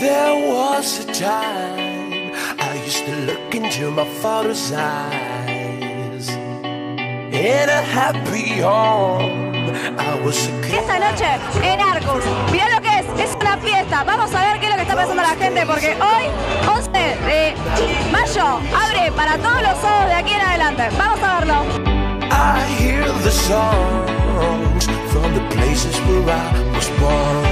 There was a time I used to look into my father's eyes. In a happy home, I was a kid. Esta noche en Arcus, mirá lo que es, es una fiesta. Vamos a ver qué es lo que está pensando la gente, porque hoy, 11 de mayo, abre para todos los ojos de aquí en adelante. Vamos a verlo. I hear the songs from the places where I was born.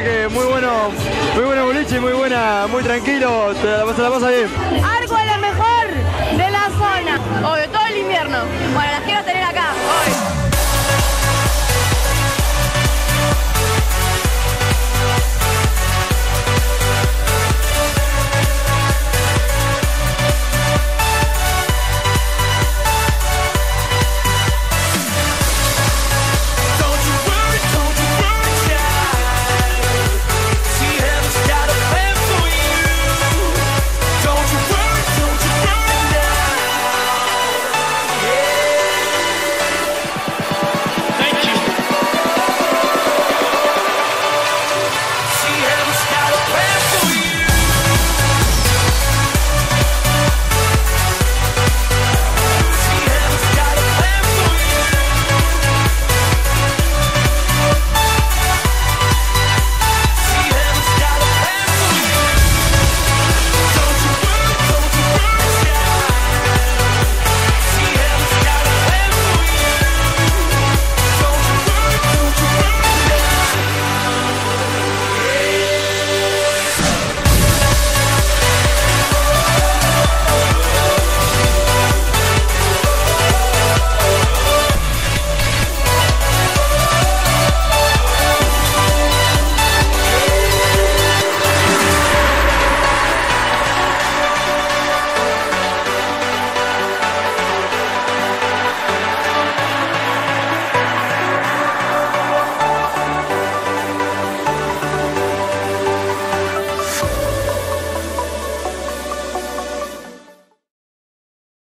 Verdad que muy bueno, muy bueno boliche, muy buena, muy tranquilo, te la, se la pasa bien. Arco es mejor de la zona, o de todo el invierno. Bueno, la